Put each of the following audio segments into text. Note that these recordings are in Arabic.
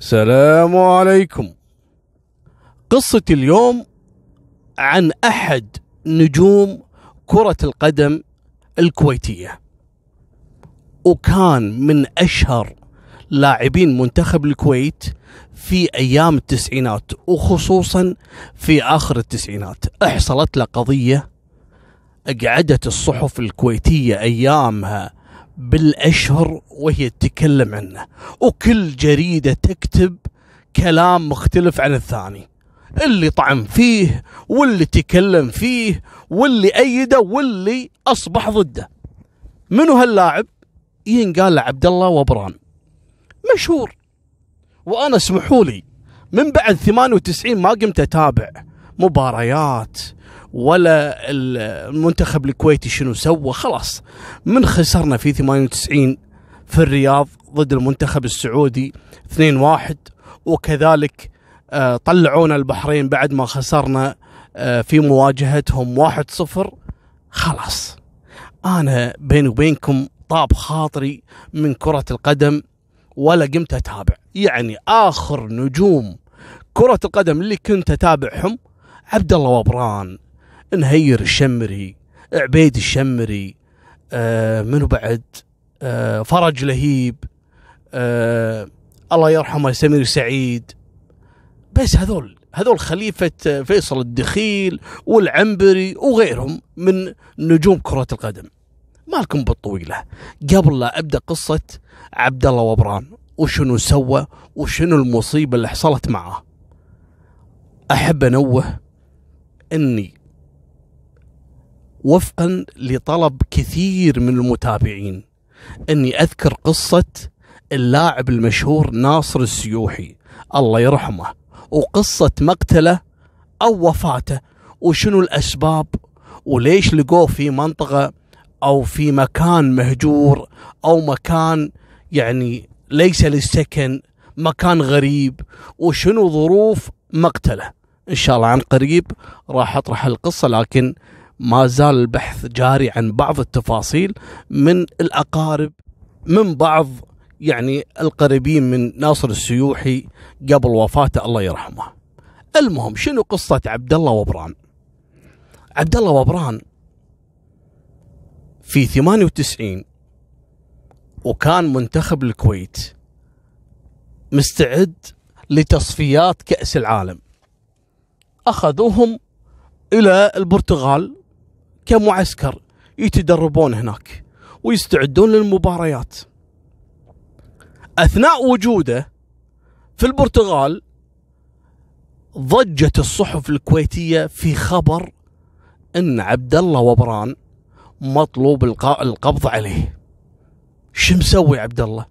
السلام عليكم. قصة اليوم عن أحد نجوم كرة القدم الكويتية. وكان من أشهر لاعبين منتخب الكويت في أيام التسعينات وخصوصا في آخر التسعينات. أحصلت له قضية قعدت الصحف الكويتية أيامها بالأشهر وهي تتكلم عنه وكل جريدة تكتب كلام مختلف عن الثاني. اللي طعم فيه واللي تكلم فيه واللي أيده واللي أصبح ضده. منو هاللاعب؟ ينقال عبد الله وبران. مشهور. وأنا اسمحوا لي من بعد 98 ما قمت أتابع مباريات ولا المنتخب الكويتي شنو سوى خلاص. من خسرنا في 98 في الرياض ضد المنتخب السعودي 2-1 وكذلك آه، طلعونا البحرين بعد ما خسرنا آه، في مواجهتهم 1-0 خلاص. أنا بيني وبينكم طاب خاطري من كرة القدم ولا قمت أتابع. يعني آخر نجوم كرة القدم اللي كنت أتابعهم عبد الله وبران نهير الشمري عبيد الشمري آه منو بعد؟ آه فرج لهيب آه الله يرحمه سمير سعيد. بس هذول هذول خليفة فيصل الدخيل والعنبري وغيرهم من نجوم كرة القدم. مالكم بالطويلة. قبل لا أبدأ قصة عبد الله وبران وشنو سوى وشنو المصيبة اللي حصلت معه. أحب أنوه أني وفقا لطلب كثير من المتابعين أني أذكر قصة اللاعب المشهور ناصر السيوحي الله يرحمه وقصة مقتله أو وفاته وشنو الأسباب وليش لقوه في منطقة أو في مكان مهجور أو مكان يعني ليس للسكن مكان غريب وشنو ظروف مقتله. إن شاء الله عن قريب راح أطرح القصة لكن ما زال البحث جاري عن بعض التفاصيل من الأقارب من بعض يعني القريبين من ناصر السيوحي قبل وفاته الله يرحمه. المهم شنو قصة عبد الله وبران؟ عبد الله وبران في 98 وكان منتخب الكويت مستعد لتصفيات كأس العالم أخذوهم إلى البرتغال كمعسكر يتدربون هناك ويستعدون للمباريات. أثناء وجوده في البرتغال ضجت الصحف الكويتية في خبر أن عبد الله وبران مطلوب القبض عليه. شو مسوي عبد الله؟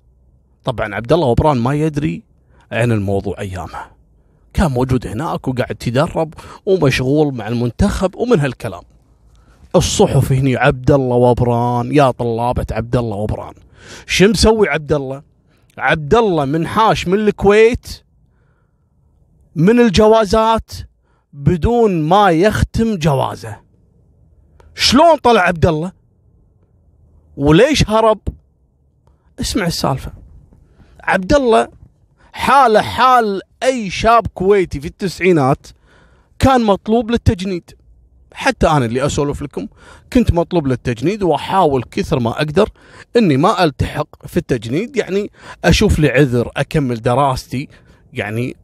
طبعا عبد الله وبران ما يدري عن الموضوع أيامها. كان موجود هناك وقاعد يتدرب ومشغول مع المنتخب ومن هالكلام. الصحف هني عبد الله وبران يا طلابة عبد الله وبران شو مسوي عبد الله؟ عبد الله منحاش من الكويت من الجوازات بدون ما يختم جوازه شلون طلع عبد الله؟ وليش هرب؟ اسمع السالفة عبد الله حاله حال أي شاب كويتي في التسعينات كان مطلوب للتجنيد حتى أنا اللي أسولف لكم كنت مطلوب للتجنيد وأحاول كثر ما أقدر إني ما ألتحق في التجنيد يعني أشوف لي عذر أكمل دراستي يعني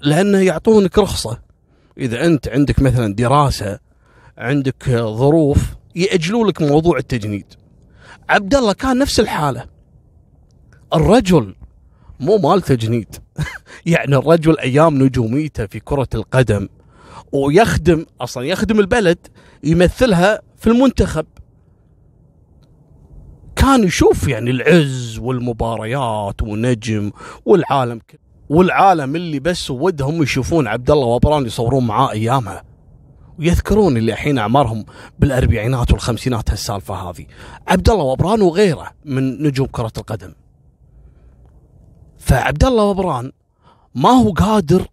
لأنه يعطونك رخصة. إذا أنت عندك مثلا دراسة عندك ظروف يأجلوا لك موضوع التجنيد. عبد الله كان نفس الحالة. الرجل مو مال تجنيد. يعني الرجل أيام نجوميته في كرة القدم ويخدم أصلا يخدم البلد يمثلها في المنتخب. كان يشوف يعني العز والمباريات ونجم والعالم والعالم اللي بس ودهم يشوفون عبد الله وبران يصورون معاه أيامها. ويذكرون اللي الحين أعمارهم بالأربعينات والخمسينات هالسالفة هذه. عبد الله وبران وغيره من نجوم كرة القدم. فعبد الله وبران ما هو قادر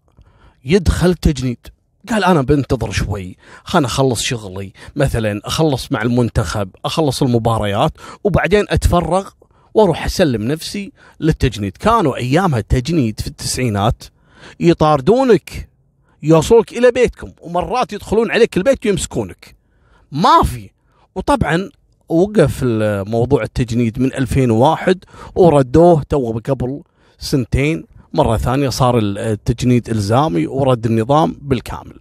يدخل تجنيد. قال أنا بنتظر شوي خلنا أخلص شغلي مثلا أخلص مع المنتخب أخلص المباريات وبعدين أتفرغ وأروح أسلم نفسي للتجنيد. كانوا أيامها التجنيد في التسعينات يطاردونك يوصلك إلى بيتكم ومرات يدخلون عليك البيت ويمسكونك. ما في. وطبعا وقف موضوع التجنيد من 2001 وردوه تو قبل سنتين مرة ثانية صار التجنيد إلزامي ورد النظام بالكامل.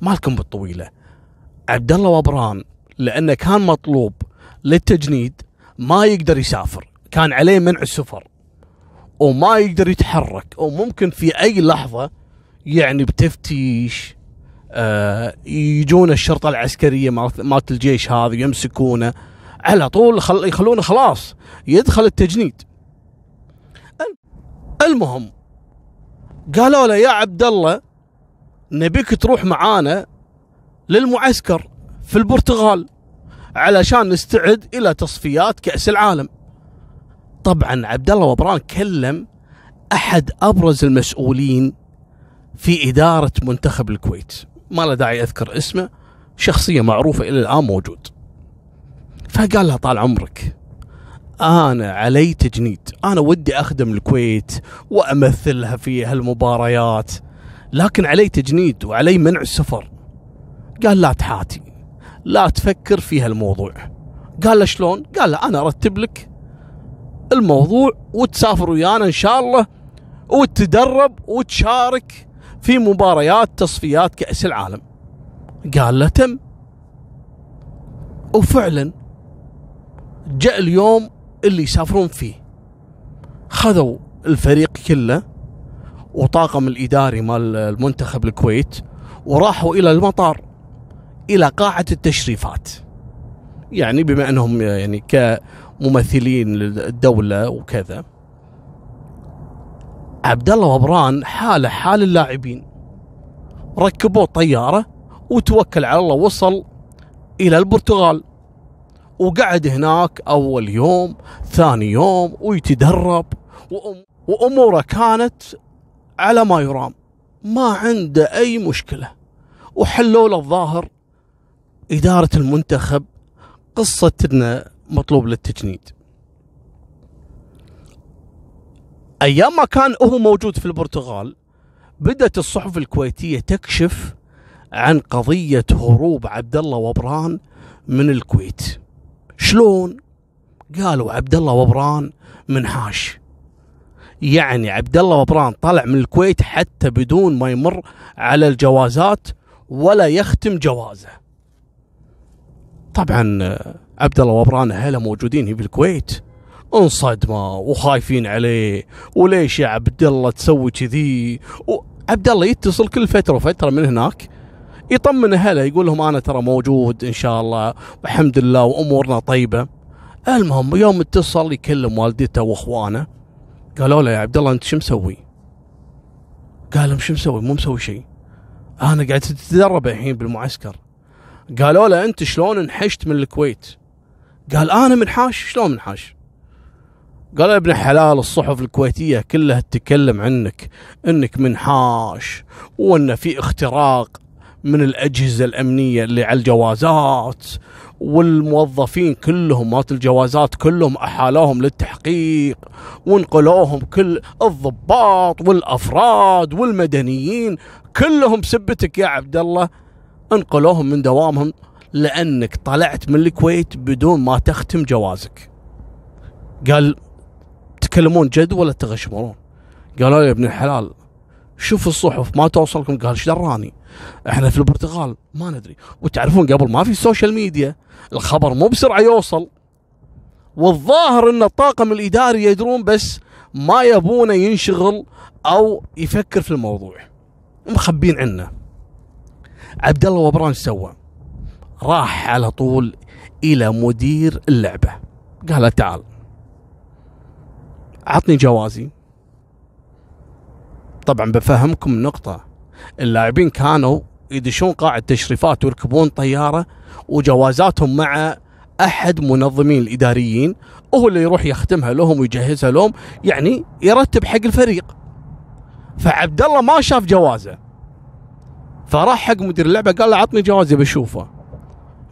مالكم بالطويلة. عبد الله وبران لأنه كان مطلوب للتجنيد ما يقدر يسافر. كان عليه منع السفر. وما يقدر يتحرك. وممكن في أي لحظة يعني بتفتيش آه يجون الشرطة العسكرية مالت الجيش هذا يمسكونه. على طول خل يخلونه خلاص. يدخل التجنيد. المهم قالوا له يا عبد الله نبيك تروح معانا للمعسكر في البرتغال علشان نستعد إلى تصفيات كأس العالم. طبعا عبد الله وبران كلم أحد أبرز المسؤولين في إدارة منتخب الكويت. ما له داعي أذكر اسمه شخصية معروفة إلى الآن موجود. فقال له طال عمرك آنا علي تجنيد. آنا ودي أخدم الكويت وأمثلها في هالمباريات. لكن علي تجنيد وعلي منع السفر قال لا تحاتي. لا تفكر في هالموضوع. قال له شلون؟ قال له أنا أرتب لك الموضوع وتسافر ويانا إن شاء الله وتدرب وتشارك في مباريات تصفيات كأس العالم. قال له تم. وفعلا جاء اليوم اللي يسافرون فيه. خذوا الفريق كله وطاقم الإداري مال المنتخب الكويت وراحوا إلى المطار إلى قاعة التشريفات. يعني بما أنهم يعني كممثلين للدولة وكذا. عبد الله وبران حاله حال اللاعبين. ركبوا طيارة وتوكل على الله وصل إلى البرتغال. وقعد هناك أول يوم ثاني يوم ويتدرب وأموره كانت على ما يرام ما عنده أي مشكلة. وحلوا له الظاهر إدارة المنتخب قصة إنه مطلوب للتجنيد. أيام ما كان هو موجود في البرتغال بدأت الصحف الكويتية تكشف عن قضية هروب عبد الله وبران من الكويت. شلون؟ قالوا عبد الله وبران منحاش يعني عبد الله وبران طلع من الكويت حتى بدون ما يمر على الجوازات ولا يختم جوازه. طبعا عبد الله وبران اهله موجودين في الكويت انصدموا وخايفين عليه. وليش يا عبد الله تسوي كذي؟ عبد الله يتصل كل فترة وفترة من هناك. يطمن أهله يقول لهم أنا ترى موجود إن شاء الله والحمد لله وأمورنا طيبة المهم يوم اتصل يكلم والدته وأخوانه قالوا له يا عبد الله أنت شو مسوي؟ قال لهم شو مسوي؟ مو مسوي شيء أنا قاعد تتدرب الحين بالمعسكر قالوا له أنت شلون انحشت من الكويت؟ قال أنا منحاش شلون منحاش؟ قال يا ابن حلال الصحف الكويتية كلها تتكلم عنك إنك منحاش وإن في اختراق من الأجهزة الأمنية اللي على الجوازات والموظفين كلهم مات الجوازات كلهم أحالوهم للتحقيق ونقلوهم كل الضباط والأفراد والمدنيين كلهم بسبتك يا عبد الله. انقلوهم من دوامهم لأنك طلعت من الكويت بدون ما تختم جوازك. قال تتكلمون جد ولا تغشمرون؟ قالوا يا ابن الحلال شوف الصحف ما توصلكم. قال إيش دراني؟ إحنا في البرتغال ما ندري. وتعرفون قبل ما في سوشيال ميديا الخبر مو بسرعة يوصل. والظاهر إن الطاقم الإداري يدرون بس ما يبونه ينشغل أو يفكر في الموضوع. مخبين عنه. عبد الله وبران سوى. راح على طول إلى مدير اللعبة. قال تعال. عطني جوازي. طبعا بفهمكم النقطة اللاعبين كانوا يدشون قاعة تشريفات ويركبون طيارة وجوازاتهم مع أحد منظمين الإداريين وهو اللي يروح يختمها لهم ويجهزها لهم يعني يرتب حق الفريق. فعبد الله ما شاف جوازه. فراح حق مدير اللعبة قال له عطني جوازي بشوفه.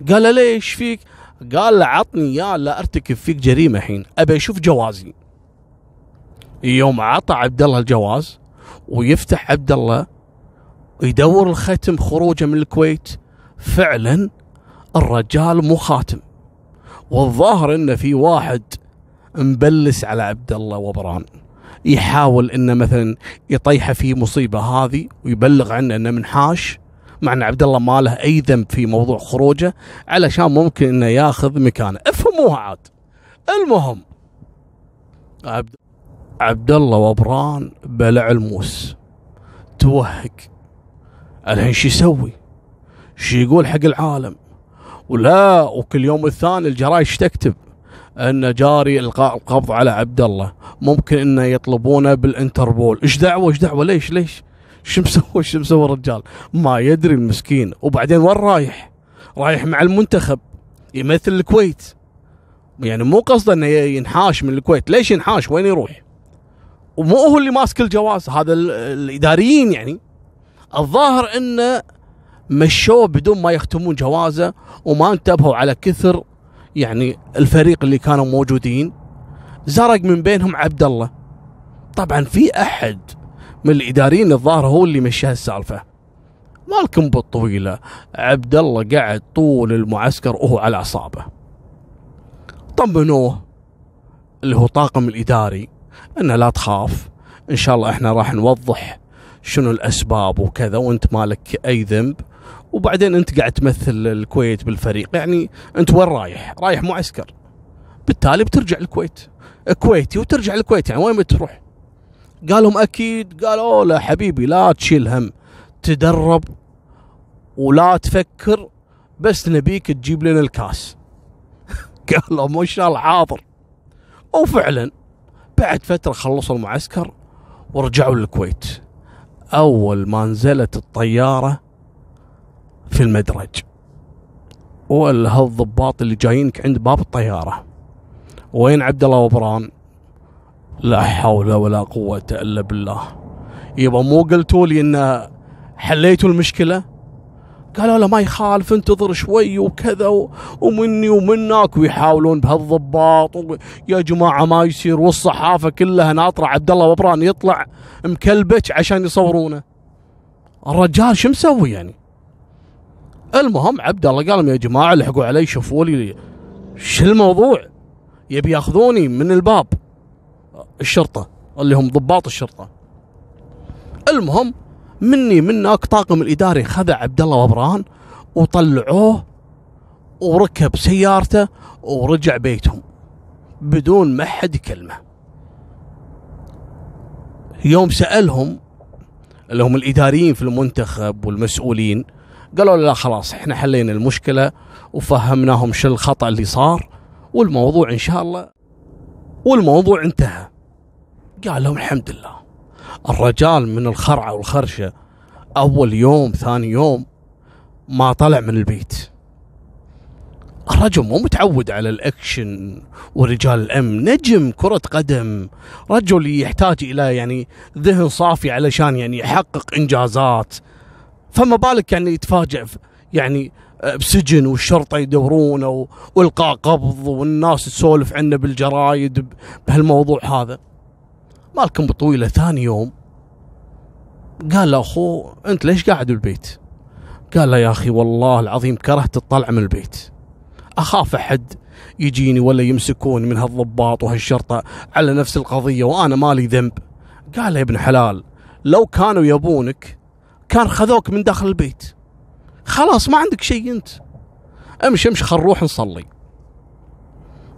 قال له ليش فيك؟ قال له عطني إياه لا أرتكب فيك جريمة الحين أبي أشوف جوازي. يوم عطى عبد الله الجواز ويفتح عبد الله ويدور الختم خروجه من الكويت. فعلا الرجال مو خاتم. والظاهر انه في واحد مبلس على عبد الله وبران يحاول انه مثلا يطيحه في مصيبة هذه ويبلغ عنه إنه منحاش مع إن عبد الله ما له أي ذنب في موضوع خروجه علشان ممكن إنه ياخذ مكانه. افهموها عاد. المهم عبد عبد الله وبران بلع الموس. توهق. الحين شو يسوي؟ شو يقول حق العالم؟ ولا وكل يوم الثاني الجرايد تكتب إن جاري القاء القبض على عبد الله ممكن انه يطلبونه بالإنتربول. إيش دعوة؟ إيش دعوة؟ ليش؟ ليش؟ شو مسوي؟ شو مسوي الرجال؟ ما يدري المسكين. وبعدين وين رايح؟ رايح مع المنتخب يمثل الكويت. يعني مو قصده إنه ينحاش من الكويت. ليش ينحاش؟ وين يروح؟ ومو هو اللي ماسك الجواز هذا الإداريين يعني. الظاهر انه مشوه بدون ما يختمون جوازه وما انتبهوا على كثر يعني الفريق اللي كانوا موجودين. زرق من بينهم عبد الله طبعا في أحد من الإداريين الظاهر هو اللي مشى السالفة. مالكم بالطويلة. عبد الله قعد طول المعسكر وهو على أعصابه. طمنوه. اللي هو طاقم الإداري. إنه لا تخاف. إن شاء الله إحنا راح نوضح شنو الأسباب وكذا وأنت مالك أي ذنب. وبعدين أنت قاعد تمثل الكويت بالفريق. يعني أنت وين رايح؟ رايح معسكر بالتالي بترجع الكويت. كويتي وترجع الكويت يعني وين بتروح؟ قالهم أكيد قالوا لا حبيبي لا تشيل هم. تدرب ولا تفكر بس نبيك تجيب لنا الكاس. قال لهم ان شاء الله حاضر. وفعلا بعد فترة خلصوا المعسكر ورجعوا للكويت. أول ما نزلت الطيارة في المدرج. وهالضباط اللي جايينك عند باب الطيارة. وين عبد الله وبران؟ لا حول ولا قوة إلا بالله. يبا مو قلتوا لي إن حليتوا المشكلة؟ قالوا له ما يخالف انتظر شوي وكذا ومني ومنك ويحاولون بهالضباط يا جماعة ما يصير والصحافة كلها ناطرة عبد الله وبران يطلع مكلبش عشان يصورونه. الرجال شو مسوي يعني؟ المهم عبد الله قال لهم يا جماعة لحقوا علي شوفوا لي شو الموضوع؟ يبي ياخذوني من الباب الشرطة اللي هم ضباط الشرطة. المهم مني منك طاقم الإداري خذ عبد الله وبران وطلعوه وركب سيارته ورجع بيتهم بدون ما حد يكلمه. يوم سألهم اللي هم الإداريين في المنتخب والمسؤولين قالوا لا خلاص إحنا حلينا المشكلة وفهمناهم شو الخطأ اللي صار والموضوع إن شاء الله والموضوع انتهى. قال لهم الحمد لله. الرجال من الخرعة والخرشة أول يوم ثاني يوم ما طلع من البيت. الرجل مو متعود على الأكشن ورجال الأمن. نجم كرة قدم. رجل يحتاج إلى يعني ذهن صافي علشان يعني يحقق إنجازات. فما بالك يعني يتفاجئ يعني بسجن والشرطة يدورونه والقاء قبض والناس تسولف عنه بالجرايد بهالموضوع هذا. مالكم بطويلة ثاني يوم. قال له اخوه أنت ليش قاعد بالبيت؟ قال له يا أخي والله العظيم كرهت الطلع من البيت. أخاف أحد يجيني ولا يمسكون من هالضباط وهالشرطة على نفس القضية وأنا مالي ذنب. قال يا ابن حلال لو كانوا يبونك كان خذوك من داخل البيت. خلاص ما عندك شيء أنت. امشي امشي خل نروح نصلي.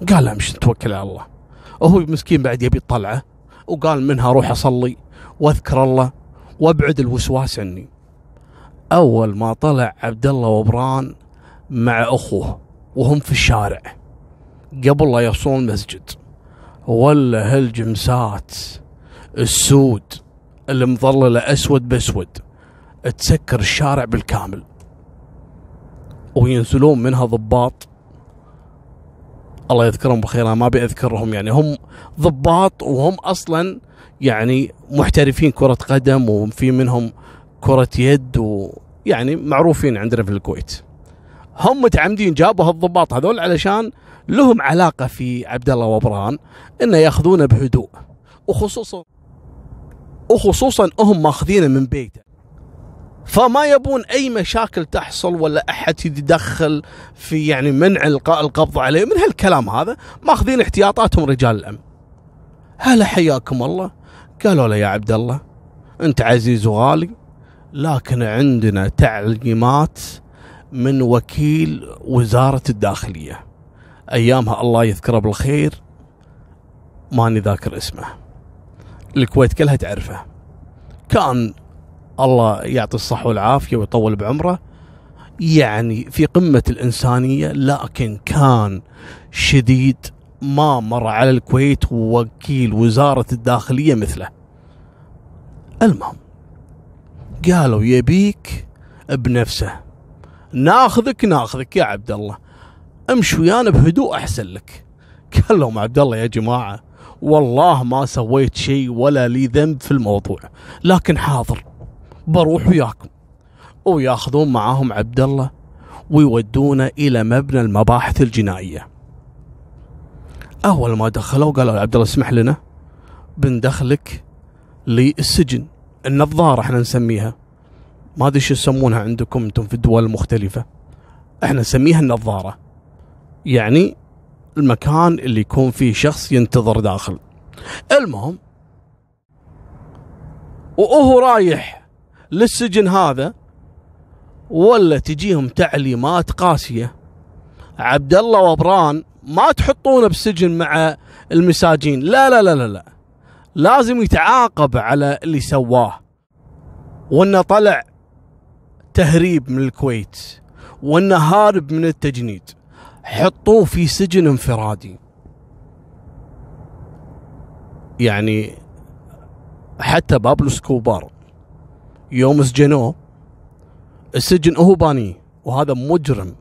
قال امشي توكل على الله. وهو مسكين بعد يبي يطلعه وقال منها أروح أصلي وأذكر الله وأبعد الوسواس عني. أول ما طلع عبد الله وبران مع أخوه وهم في الشارع قبل لا يوصلون المسجد ولا هالجمسات السود المظلله أسود بأسود تسكر الشارع بالكامل وينزلون منها ضباط الله يذكرهم بخير ما أبي أذكرهم يعني هم ضباط وهم أصلا يعني محترفين كرة قدم وفي منهم كرة يد ويعني معروفين عندنا في الكويت. هم متعمدين جابوا هالضباط هذول علشان لهم علاقة في عبد الله وبران إنه يأخذونه بهدوء وخصوصا وخصوصا هم ماخذينه من بيته. فما يبون أي مشاكل تحصل ولا أحد يتدخل في يعني منع القبض عليه. من هالكلام هذا ماخذين احتياطاتهم رجال الأمن. هلا حياكم الله. قالوا له يا عبد الله أنت عزيز وغالي لكن عندنا تعليمات من وكيل وزارة الداخلية. أيامها الله يذكره بالخير ماني ذاكر اسمه. الكويت كلها تعرفه. كان الله يعطي الصحة والعافية ويطول بعمره. يعني في قمة الإنسانية لكن كان شديد ما مر على الكويت وكيل وزارة الداخلية مثله. المهم قالوا يبيك بنفسه. ناخذك ناخذك يا عبد الله. امشي ويانا بهدوء أحسن لك. قال لهم عبد الله يا جماعة والله ما سويت شيء ولا لي ذنب في الموضوع لكن حاضر. بروح وياكم. وياخذون معاهم عبد الله ويودونه إلى مبنى المباحث الجنائية. أول ما دخلوا قالوا عبد الله اسمح لنا بندخلك للسجن النظارة إحنا نسميها. ما أدري شو يسمونها عندكم أنتم في الدول المختلفة. إحنا نسميها النظارة. يعني المكان اللي يكون فيه شخص ينتظر داخل. المهم وهو رايح للسجن هذا ولا تجيهم تعليمات قاسية. عبد الله وبران ما تحطونه بالسجن مع المساجين. لا لا لا لا لا. لازم يتعاقب على اللي سواه. وأنه طلع تهريب من الكويت وأنه هارب من التجنيد. حطوه في سجن انفرادي. يعني حتى بابلو اسكوبار يوم سجنوه السجن هو بانيه وهذا مجرم.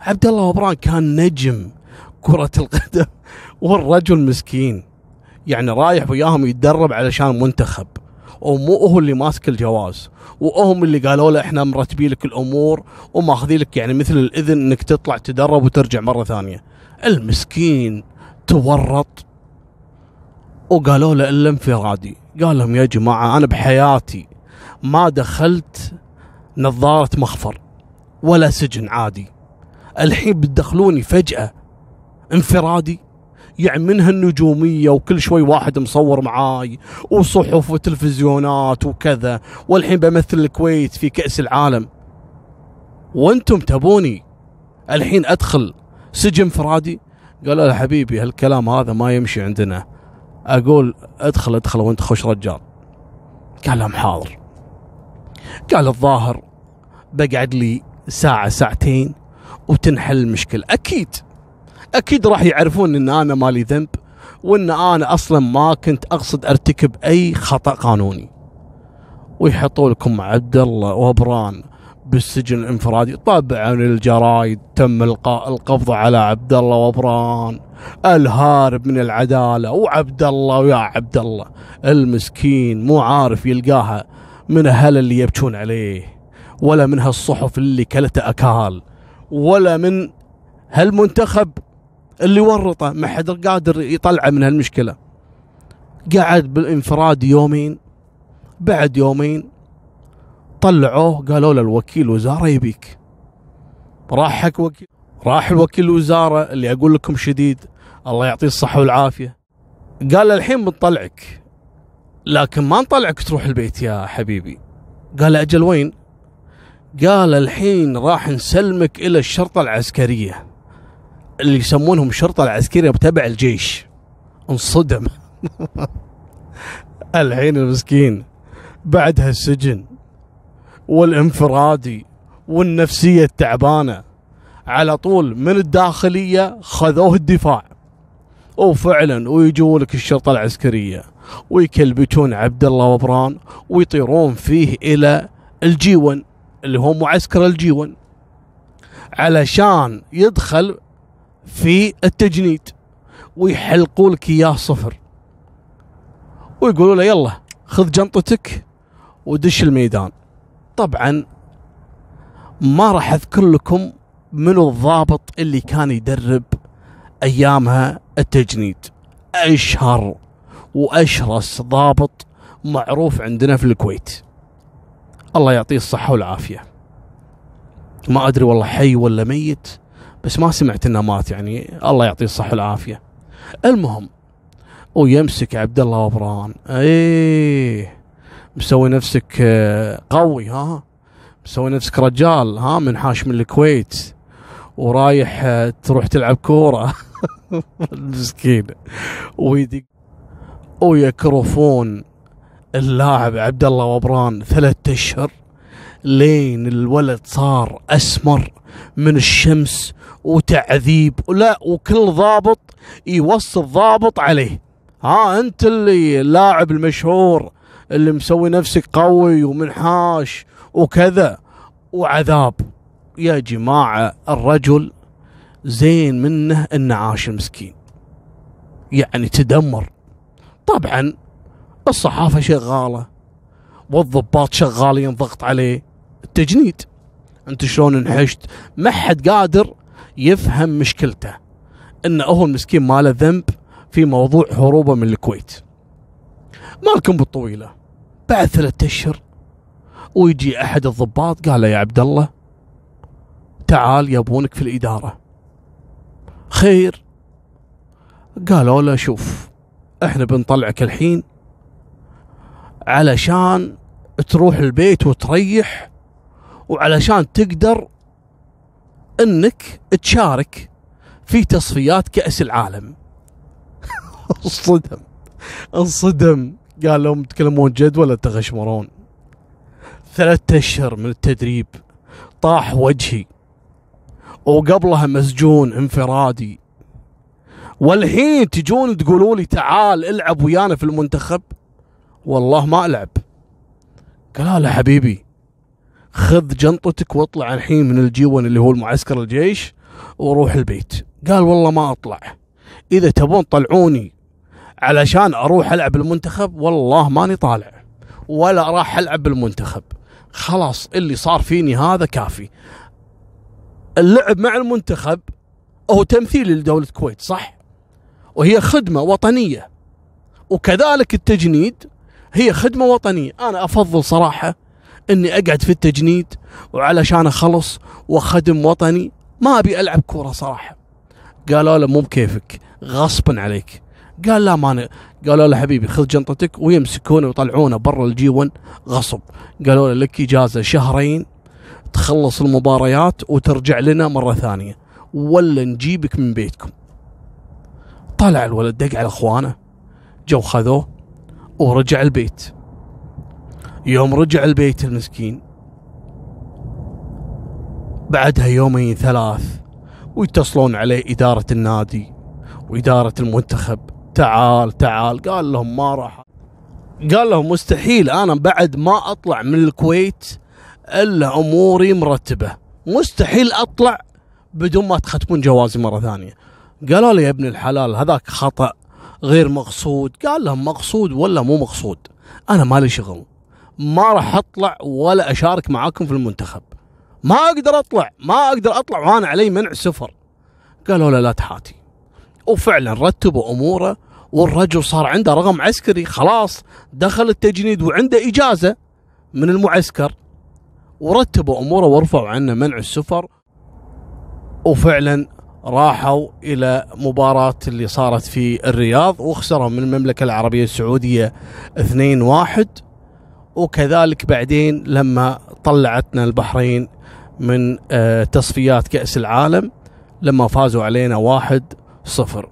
عبد الله وبران كان نجم كرة القدم والرجل مسكين. يعني رايح وياهم يتدرب علشان منتخب ومو هو اللي ماسك الجواز وهم اللي قالوا له إحنا مرتبين لك الأمور وماخذين لك يعني مثل الإذن إنك تطلع تدرب وترجع مرة ثانية. المسكين تورط وقالوا له الا انفرادي قال لهم يا جماعة أنا بحياتي ما دخلت نظارة مخفر ولا سجن عادي. الحين بتدخلوني فجأة انفرادي يعني من هالنجومية وكل شوي واحد مصور معاي وصحف وتلفزيونات وكذا والحين بمثل الكويت في كأس العالم. وأنتم تبوني الحين أدخل سجن انفرادي؟ قالوا له حبيبي هالكلام هذا ما يمشي عندنا. أقول ادخل ادخل وانت خوش رجال. قال لهم حاضر. قال الظاهر بقعد لي ساعة ساعتين وتنحل المشكلة. أكيد أكيد راح يعرفون إن أنا مالي ذنب وإن أنا أصلا ما كنت أقصد أرتكب أي خطأ قانوني. ويحطوا لكم عبد الله وبران بالسجن الانفرادي. طبعا الجرايد تم القاء القبض على عبد الله وبران الهارب من العدالة. وعبد الله ويا عبد الله المسكين مو عارف يلقاها من أهل اللي يبكون عليه ولا من هالصحف اللي كلته أكال ولا من هالمنتخب اللي ورطه. ما حد قادر يطلعه من هالمشكلة. قعد بالانفراد يومين. بعد يومين طلعوه قالوا له الوكيل وزاره يبيك. راح حق وكيل راح الوكيل الوزارة اللي أقول لكم شديد الله يعطيه الصحة والعافية. قال الحين بنطلعك. لكن ما نطلعك تروح البيت يا حبيبي. قال أجل وين؟ قال الحين راح نسلمك إلى الشرطة العسكرية. اللي يسمونهم الشرطه العسكرية تبع الجيش. انصدم. الحين المسكين بعد هالسجن والانفرادي والنفسية التعبانة. على طول من الداخلية خذوه الدفاع. وفعلا ويجوا لك الشرطة العسكرية. ويكلبتون عبد الله وبران ويطيرون فيه إلى الجيون اللي هو معسكر الجيون علشان يدخل في التجنيد ويحلقوا لك إياه صفر. ويقولوا له يلا خذ جنطتك ودش الميدان. طبعا ما راح أذكر لكم منو الضابط اللي كان يدرب أيامها التجنيد. اشهر وأشرس ضابط معروف عندنا في الكويت. الله يعطيه الصحة والعافية. ما أدري والله حي ولا ميت بس ما سمعت إنه مات يعني. الله يعطيه الصحة والعافية. المهم ويمسك عبد الله وبران. إيه مسوي نفسك آه، قوي ها؟ مسوي نفسك رجال ها؟ منحاش من الكويت. ورايح آه، تروح تلعب كورة. مسكين ويدق ويكرفون اللاعب عبد الله وبران ثلاثة أشهر لين الولد صار أسمر من الشمس وتعذيب ولا وكل ضابط يوصل ضابط عليه. ها أنت اللي اللاعب المشهور اللي مسوي نفسك قوي ومنحاش وكذا وعذاب. يا جماعة الرجل زين منه النعاش المسكين. يعني تدمر. طبعا الصحافة شغالة والضباط شغالين ضغط عليه. التجنيد. أنت شلون انحشت؟ ما حد قادر يفهم مشكلته. انه هو المسكين ما له ذنب في موضوع هروبه من الكويت. مالكم بالطويلة. بعد ثلاثة أشهر ويجي أحد الضباط قال له يا عبد الله تعال يبونك في الإدارة. خير. قالوا له شوف إحنا بنطلعك الحين علشان تروح البيت وتريح وعلشان تقدر انك تشارك في تصفيات كأس العالم. انصدم. انصدم. قال لهم تكلمون جد ولا تغشمرون؟ ثلاثة أشهر من التدريب. طاح وجهي. وقبلها مسجون انفرادي. والحين تجون تقولوا لي تعال العب ويانا في المنتخب؟ والله ما ألعب. قال لا حبيبي خذ جنطتك واطلع الحين من الجيون اللي هو المعسكر الجيش وروح البيت. قال والله ما أطلع. إذا تبون طلعوني علشان أروح ألعب المنتخب؟ والله ماني طالع. ولا راح ألعب بالمنتخب خلاص اللي صار فيني هذا كافي. اللعب مع المنتخب هو تمثيل لدولة الكويت صح؟ وهي خدمة وطنية. وكذلك التجنيد هي خدمة وطنية. أنا أفضل صراحة أني أقعد في التجنيد وعلشان أخلص وخدم وطني ما أبي ألعب كورة صراحة. قالوا له مو بكيفك غصبا عليك. قال لا ما قالوا له حبيبي خذ جنطتك ويمسكونه ويطلعونه برا الجيون غصب. قالوا له لك إجازة شهرين تخلص المباريات وترجع لنا مرة ثانية. ولا نجيبك من بيتكم. طلع الولد دق على اخوانه جو خذوه ورجع البيت. يوم رجع البيت المسكين بعدها يومين ثلاث ويتصلون عليه إدارة النادي وإدارة المنتخب. تعال تعال قال لهم ما راح. قال لهم مستحيل أنا بعد ما أطلع من الكويت إلا أموري مرتبة. مستحيل أطلع بدون ما تختمون جوازي مرة ثانية. قالوا لي يا ابن الحلال هذاك خطأ غير مقصود. قال لهم مقصود ولا مو مقصود؟ أنا مالي شغل. ما راح أطلع ولا أشارك معاكم في المنتخب. ما أقدر أطلع ما أقدر أطلع وأنا علي منع سفر قالوا له لا تحاتي. وفعلا رتبوا أموره والرجل صار عنده رقم عسكري خلاص دخل التجنيد وعنده إجازة من المعسكر. ورتبوا أموره ورفعوا عنه منع السفر. وفعلا راحوا إلى مباراة اللي صارت في الرياض وخسروا من المملكة العربية السعودية 2-1 وكذلك بعدين لما طلعتنا البحرين من آه، تصفيات كأس العالم لما فازوا علينا واحد صفر.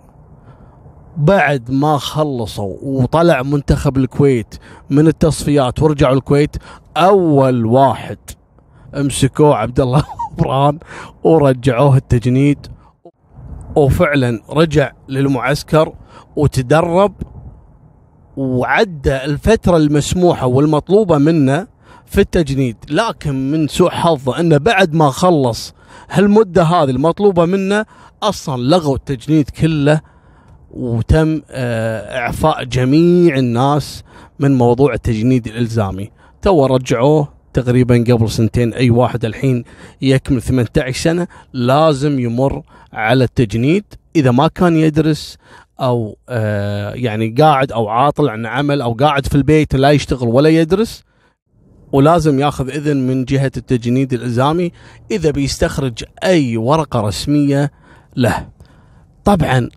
بعد ما خلصوا وطلع منتخب الكويت من التصفيات ورجعوا الكويت أول واحد امسكوه عبد الله بران ورجعوه التجنيد. وفعلا رجع للمعسكر وتدرب وعدى الفترة المسموحة والمطلوبة منه في التجنيد. لكن من سوء حظه انه بعد ما خلص هالمدة هذه المطلوبة منه أصلا لغوا التجنيد كله وتم آه، إعفاء جميع الناس من موضوع التجنيد الإلزامي. تو رجعوه تقريبا قبل سنتين أي واحد الحين يكمل 18 سنة لازم يمر على التجنيد إذا ما كان يدرس أو آه يعني قاعد أو عاطل عن عمل أو قاعد في البيت لا يشتغل ولا يدرس ولازم ياخذ إذن من جهة التجنيد الإلزامي إذا بيستخرج أي ورقة رسمية له. طبعا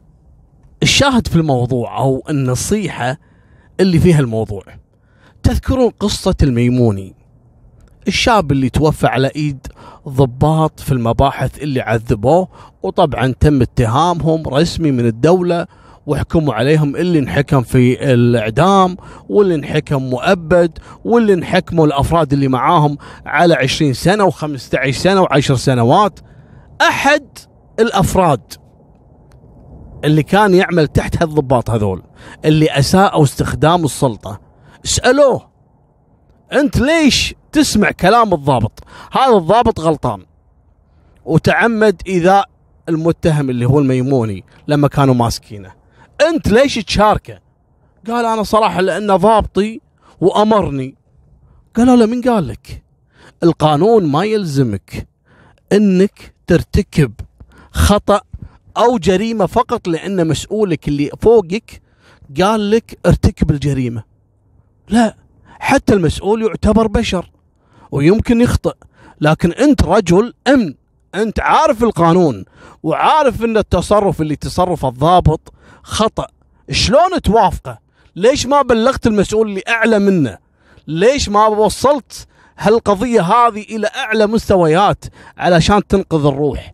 الشاهد في الموضوع أو النصيحة اللي فيها الموضوع تذكرون قصة الميموني الشاب اللي توفى على إيد ضباط في المباحث اللي عذبوه وطبعا تم اتهامهم رسمي من الدولة وحكموا عليهم اللي انحكم في الإعدام واللي انحكم مؤبد واللي انحكموا الأفراد اللي معاهم على 20 سنة و15 سنة و10 سنوات. أحد الأفراد اللي كان يعمل تحت هالضباط هذول اللي أساءوا استخدام السلطة اسالوه أنت ليش تسمع كلام الضابط. هذا الضابط غلطان. وتعمد ايذاء المتهم اللي هو الميموني لما كانوا ماسكينه. أنت ليش تشاركه؟ قال أنا صراحة لأنه ضابطي وأمرني. قالوا له من قال لك؟ القانون ما يلزمك إنك ترتكب خطأ أو جريمة فقط لأن مسؤولك اللي فوقك قال لك ارتكب الجريمة. لا حتى المسؤول يعتبر بشر. ويمكن يخطئ. لكن انت رجل امن انت عارف القانون وعارف ان التصرف اللي تصرف الضابط خطأ. شلون توافقه؟ ليش ما بلغت المسؤول اللي أعلى منه؟ ليش ما وصلت هالقضية هذه إلى أعلى مستويات علشان تنقذ الروح؟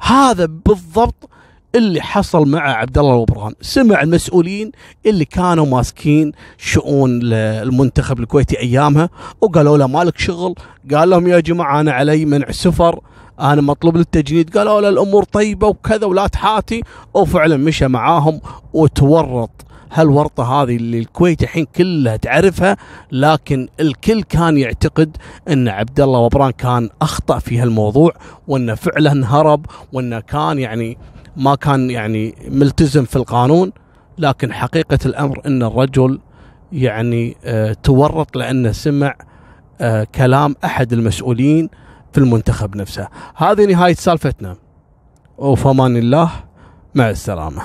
هذا بالضبط اللي حصل مع عبد الله الوبران سمع المسؤولين اللي كانوا ماسكين شؤون المنتخب الكويتي أيامها وقالوا له مالك شغل؟ قال لهم يا جماعة أنا علي منع سفر أنا مطلوب للتجنيد. قالوا له الأمور طيبة وكذا ولا تحاتي. وفعلا مشى معاهم وتورط. هالورطة هذه اللي الكويت الحين كلها تعرفها لكن الكل كان يعتقد إن عبد الله وبران كان أخطأ في هالموضوع وإنه فعلا هرب وإنه كان يعني ما كان يعني ملتزم في القانون لكن حقيقة الأمر أن الرجل يعني آه تورط لأنه سمع آه كلام أحد المسؤولين في المنتخب نفسه. هذه نهاية سالفتنا. وفمان الله. مع السلامة.